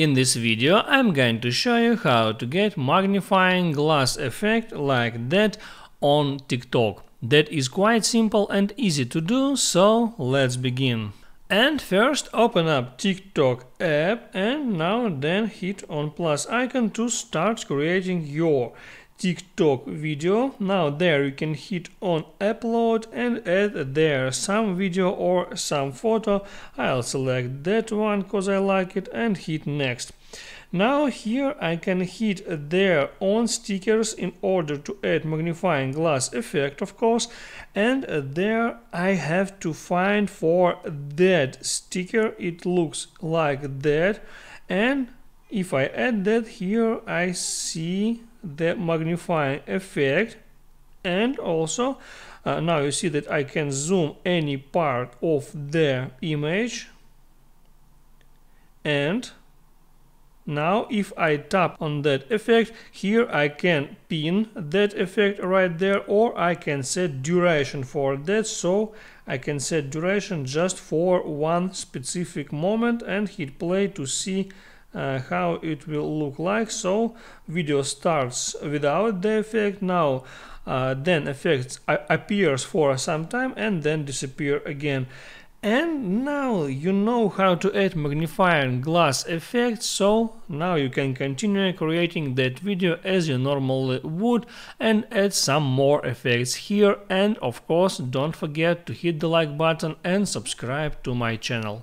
In this video I'm going to show you how to get magnifying glass effect like that on TikTok. That is quite simple and easy to do, so let's begin. And first open up TikTok app and now then hit on plus icon to start creating your TikTok video. Now there you can hit on upload and add there some video or some photo. I'll select that one because I like it and hit next. Now here I can hit there on stickers in order to add magnifying glass effect of course and there I have to find for that sticker it looks like that and if I add that here I see the magnifying effect. And also uh, now you see that I can zoom any part of the image. And now if I tap on that effect here I can pin that effect right there or I can set duration for that. So I can set duration just for one specific moment and hit play to see uh, how it will look like. So video starts without the effect. Now uh, then effects appears for some time and then disappear again. And now you know how to add magnifying glass effect so now you can continue creating that video as you normally would and add some more effects here. And of course don't forget to hit the like button and subscribe to my channel